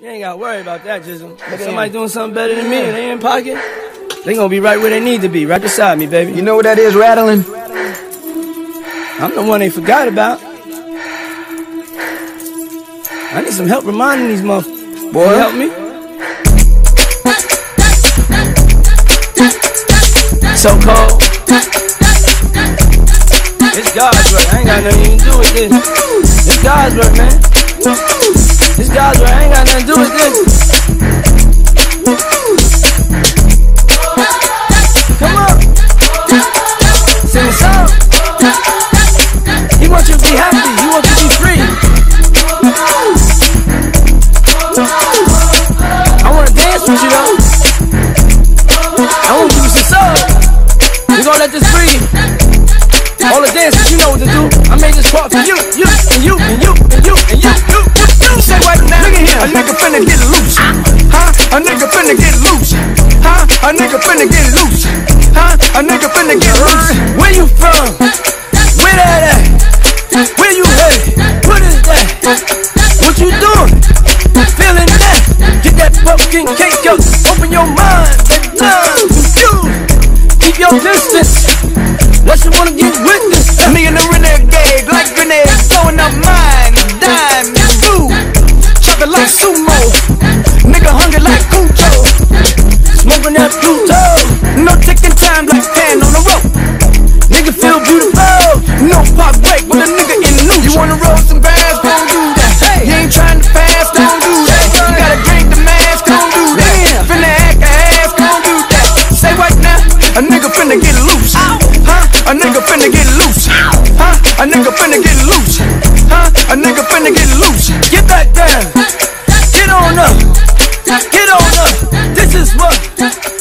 You ain't gotta worry about that, Jizzle. If somebody doing something better than me and they in pocket, they gonna be right where they need to be, right beside me, baby. You know what that is, rattling? I'm the one they forgot about. I need some help reminding these motherfuckers. Boy. Help me? So cold. It's God's work. I ain't got nothing to do with this. It's God's work, man. It's God's work. I ain't got nothing to do with this. Come on. Sing a song. He wants you to be happy. He wants you to be free. I wanna dance with you though. I wanna give you some soul. We gonna let this breathe. All the dancers, you know what to do. Nigga finna get loose. Huh? A nigga finna get loose. Huh? A nigga finna get loose. Huh? A nigga finna get loose. Where you from? Where that at? Where you headed? What is that? What you doing? Feeling that? Get that fucking cake up. Open your mind. That. You. Keep your distance. A nigga finna get loose. Huh? A nigga finna get loose. Get back down. Get on up. Get on up. This is what